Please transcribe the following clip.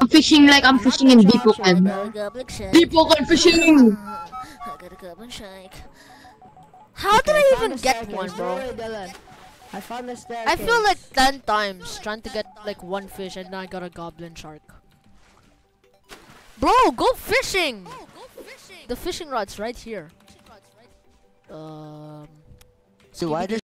I'm fishing like I'm fishing in deep Goblin Deep Bipoken fishing! I got a goblin. How did I even get one, bro? I found the staircase. I feel like 10 times trying to get like one fish and then I got a goblin shark. Bro, oh, go fishing! The fishing rod's right here. Um. So why did? does